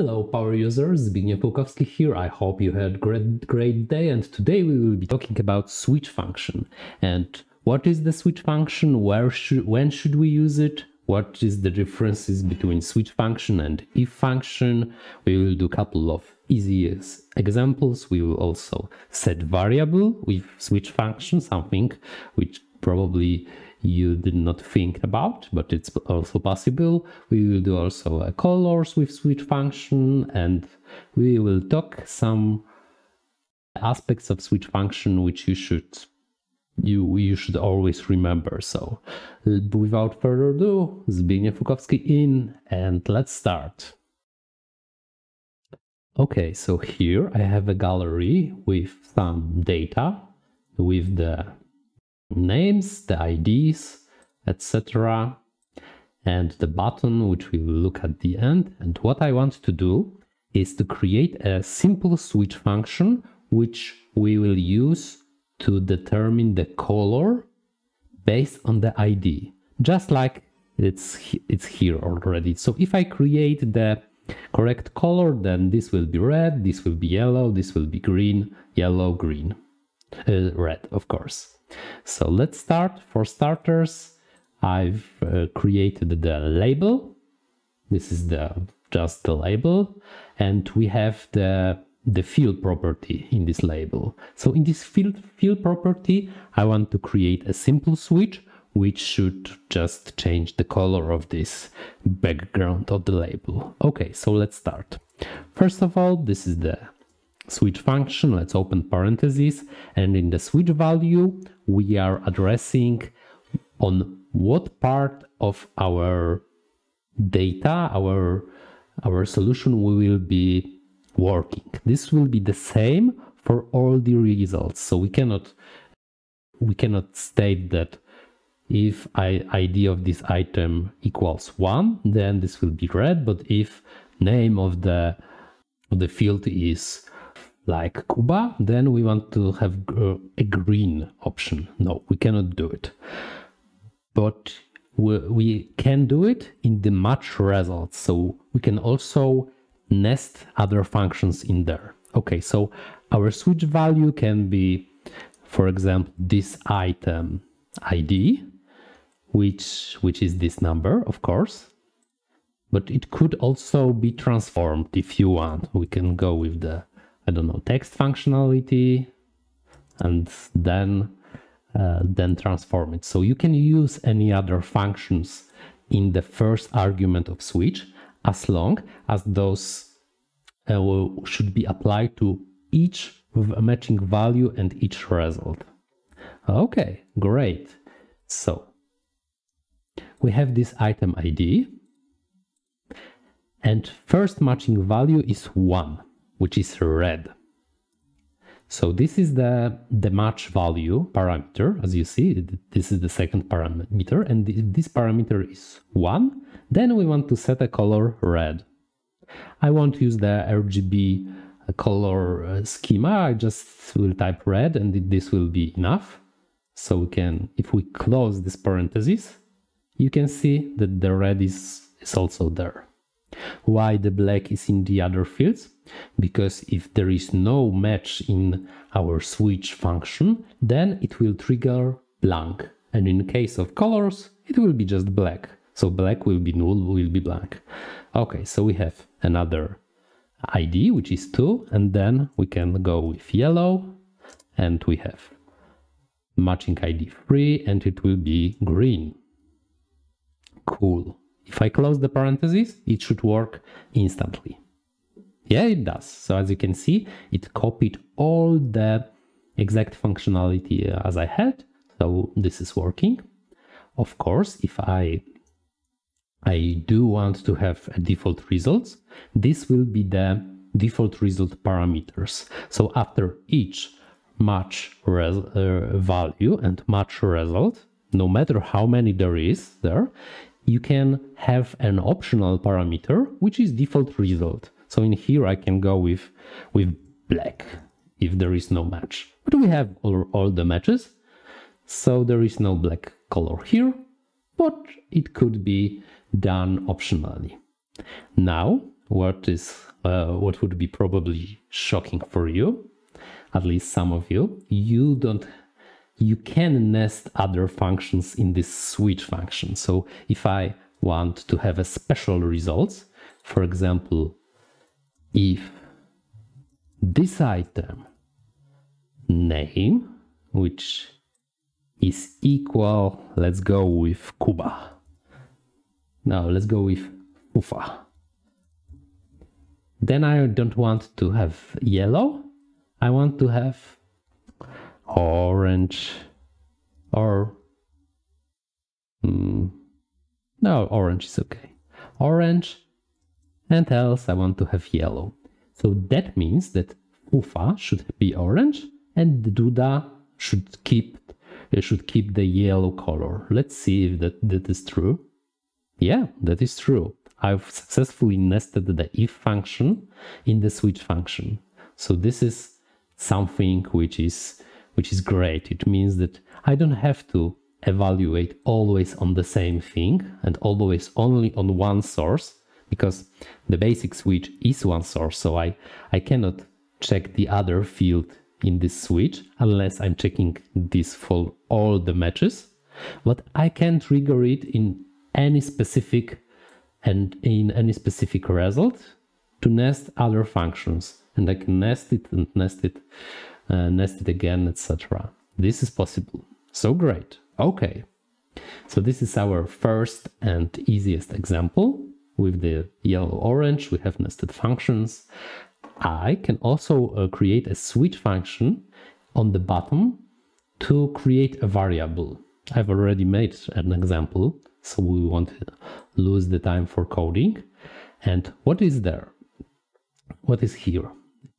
Hello power users, Zbigniew Łukowski here. I hope you had great great day and today we will be talking about switch function. And what is the switch function? Where should when should we use it? What is the differences between switch function and if function? We will do a couple of easy examples. We will also set variable with switch function, something which probably you did not think about, but it's also possible. We will do also a colors with switch function and we will talk some aspects of switch function which you should you you should always remember. So without further ado, Zbigniew Łukowski in and let's start. Okay, so here I have a gallery with some data with the names, the IDs, etc. And the button, which we will look at the end. And what I want to do is to create a simple switch function, which we will use to determine the color based on the ID, just like it's, it's here already. So if I create the correct color, then this will be red, this will be yellow, this will be green, yellow, green, uh, red, of course. So let's start. For starters, I've uh, created the label. This is the just the label, and we have the the field property in this label. So in this field field property, I want to create a simple switch which should just change the color of this background of the label. Okay, so let's start. First of all, this is the switch function. Let's open parentheses. And in the switch value, we are addressing on what part of our data, our, our solution we will be working. This will be the same for all the results. So we cannot we cannot state that if I, ID of this item equals one, then this will be red. But if name of the of the field is like Kuba, then we want to have uh, a green option. No, we cannot do it. But we can do it in the match results. So we can also nest other functions in there. Okay, so our switch value can be, for example, this item ID, which, which is this number, of course. But it could also be transformed if you want. We can go with the I don't know, text functionality, and then uh, then transform it. So you can use any other functions in the first argument of switch as long as those uh, should be applied to each matching value and each result. Okay, great. So we have this item ID and first matching value is 1 which is red. So this is the, the match value parameter, as you see, this is the second parameter, and this parameter is 1. Then we want to set a color red. I won't use the RGB color uh, schema, I just will type red and this will be enough. So we can, if we close this parenthesis, you can see that the red is, is also there. Why the black is in the other fields? Because if there is no match in our switch function, then it will trigger blank. And in case of colors, it will be just black. So black will be null, will be blank. Okay, so we have another ID, which is 2, and then we can go with yellow, and we have matching ID 3, and it will be green. Cool. If I close the parentheses, it should work instantly. Yeah, it does. So as you can see, it copied all the exact functionality as I had. So this is working. Of course, if I I do want to have a default results, this will be the default result parameters. So after each match uh, value and match result, no matter how many there is there, you can have an optional parameter, which is default result. So in here, I can go with, with black if there is no match. But we have all, all the matches, so there is no black color here, but it could be done optionally. Now what is uh, what would be probably shocking for you, at least some of you, you don't you can nest other functions in this switch function. So if I want to have a special results, for example, if this item name, which is equal, let's go with Kuba. Now let's go with Ufa. Then I don't want to have yellow. I want to have orange or mm, no orange is okay. Orange and else I want to have yellow. So that means that Ufa should be orange and Duda should keep should keep the yellow color. Let's see if that, that is true. Yeah that is true. I've successfully nested the if function in the switch function. So this is something which is which is great. It means that I don't have to evaluate always on the same thing and always only on one source because the basic switch is one source. So I, I cannot check the other field in this switch unless I'm checking this for all the matches. But I can trigger it in any specific and in any specific result to nest other functions. And I can nest it and nest it uh, nest it again, etc. This is possible. So great. Okay. So this is our first and easiest example. With the yellow orange, we have nested functions. I can also uh, create a switch function on the bottom to create a variable. I've already made an example, so we won't lose the time for coding. And what is there? What is here?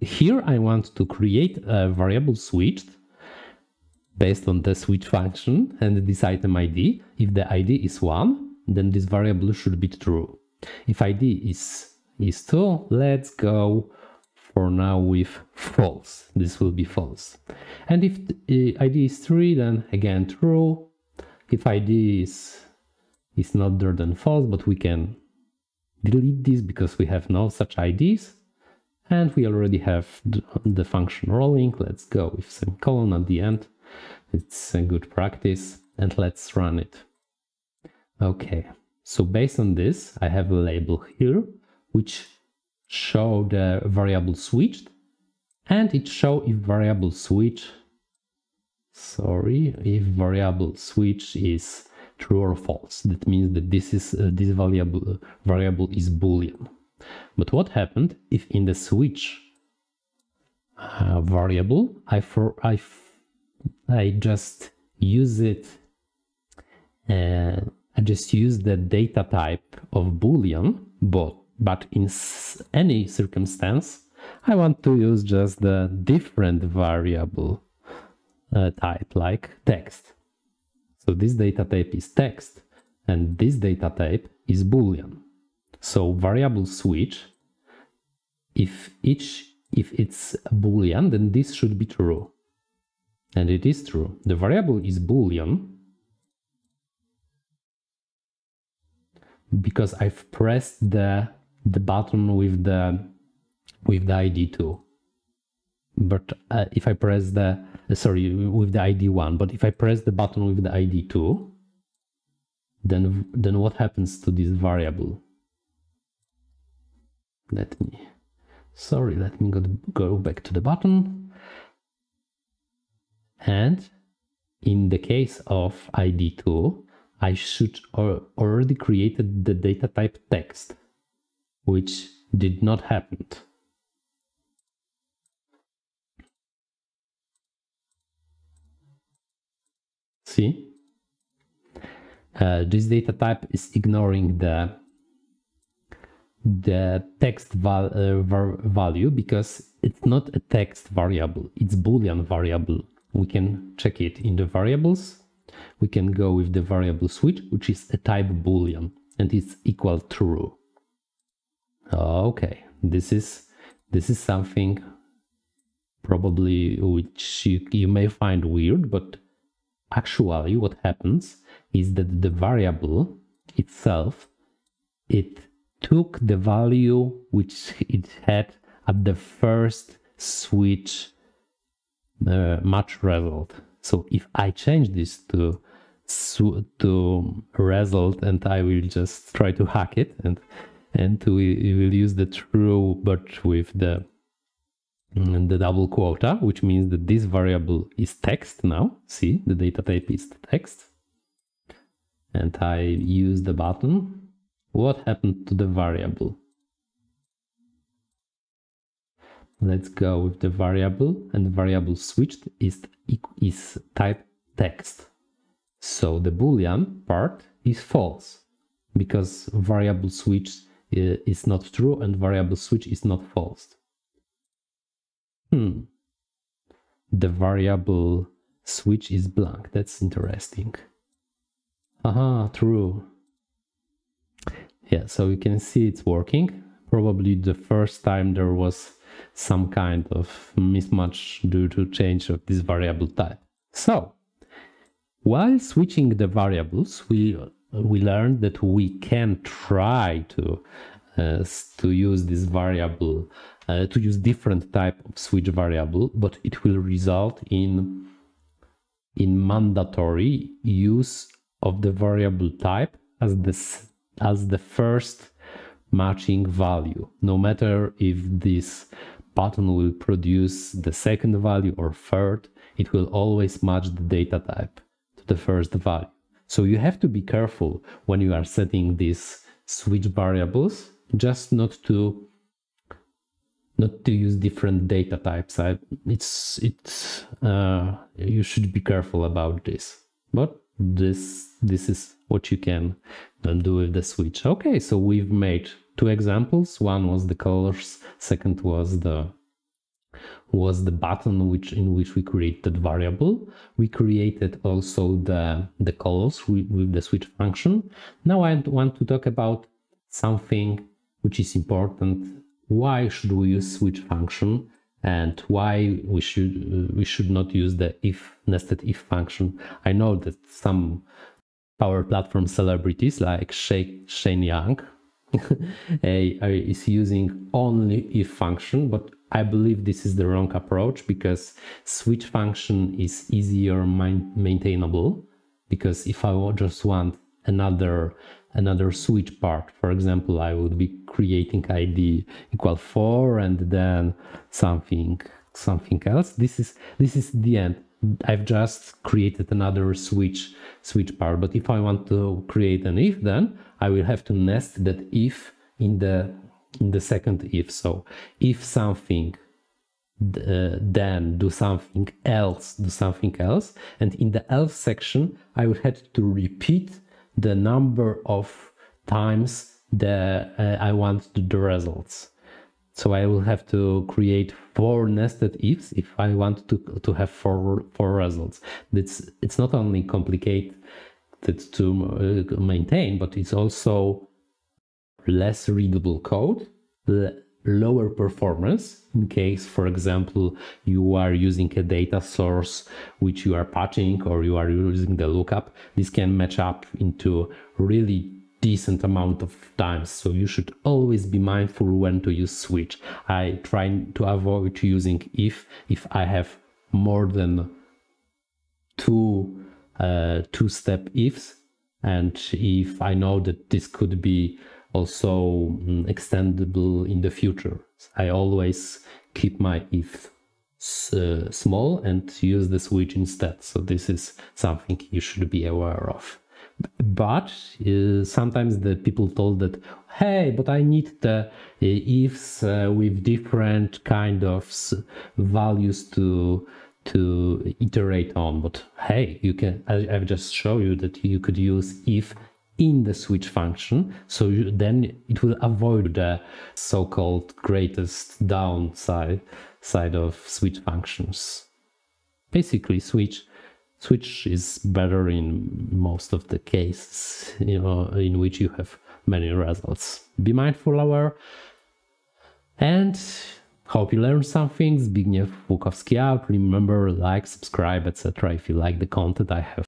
Here I want to create a variable switched based on the switch function and this item ID. If the ID is 1, then this variable should be true. If ID is, is 2, let's go for now with false. This will be false. And if uh, ID is 3, then again true. If ID is, is not there, then false, but we can delete this because we have no such IDs. And we already have the function rolling. Let's go with semicolon at the end. It's a good practice and let's run it. Okay, so based on this, I have a label here, which show the variable switched and it show if variable switch, sorry, if variable switch is true or false. That means that this is uh, this variable uh, variable is boolean. But what happened if in the switch uh, variable, I, for, I, I just use it, uh, I just use the data type of boolean, but, but in any circumstance, I want to use just the different variable uh, type like text. So this data type is text and this data type is boolean. So variable switch, if each if it's a boolean, then this should be true. And it is true. The variable is boolean because I've pressed the the button with the with the ID 2. But uh, if I press the uh, sorry with the ID 1, but if I press the button with the ID 2, then then what happens to this variable? Let me sorry let me go, back to the button. And in the case of id2 I should already created the data type text which did not happen. See? Uh, this data type is ignoring the the text val uh, value because it's not a text variable, it's boolean variable. We can check it in the variables. We can go with the variable switch, which is a type boolean and it's equal true. Okay, this is this is something probably which you, you may find weird, but actually what happens is that the variable itself it took the value which it had at the first switch uh, match result. So if I change this to to result and I will just try to hack it and and we will use the true but with the the double quota, which means that this variable is text now. See, the data type is text. And I use the button. What happened to the variable? Let's go with the variable and the variable switched is, is type text. So the boolean part is false because variable switch uh, is not true and variable switch is not false. Hmm. The variable switch is blank. That's interesting. Aha, true. Yeah, so you can see it's working. Probably the first time there was some kind of mismatch due to change of this variable type. So, while switching the variables, we we learned that we can try to uh, to use this variable uh, to use different type of switch variable, but it will result in in mandatory use of the variable type as this as the first matching value, no matter if this button will produce the second value or third, it will always match the data type to the first value. So you have to be careful when you are setting these switch variables, just not to not to use different data types. I, it's it's uh, you should be careful about this. But this this is what you can do with the switch. Okay, so we've made two examples. One was the colors. Second was the was the button which in which we created variable. We created also the the colors with, with the switch function. Now I want to talk about something which is important why should we use switch function and why we should we should not use the if nested if function. I know that some Power Platform celebrities like Shay, Shane Young is using only if function, but I believe this is the wrong approach because switch function is easier maintainable. Because if I just want another another switch part. For example, I would be creating ID equal four and then something something else. This is this is the end. I've just created another switch switch part. But if I want to create an if, then I will have to nest that if in the in the second if. So if something uh, then do something else, do something else. And in the else section, I would have to repeat the number of times that uh, I want the results. So I will have to create four nested ifs if I want to, to have four, four results. It's, it's not only complicated to uh, maintain, but it's also less readable code, lower performance in case, for example, you are using a data source which you are patching or you are using the lookup. This can match up into really decent amount of times so you should always be mindful when to use switch i try to avoid using if if i have more than two uh, two step ifs and if i know that this could be also um, extendable in the future. I always keep my if uh, small and use the switch instead. So this is something you should be aware of. But uh, sometimes the people told that, hey, but I need the uh, ifs uh, with different kind of values to to iterate on. But hey, you can. I, I've just show you that you could use if in the switch function. So you, then it will avoid the so-called greatest downside side of switch functions. Basically, switch switch is better in most of the cases you know, in which you have many results. Be mindful, however, and hope you learned something. Zbigniew Łukowski out. Remember, like, subscribe, etc. if you like the content I have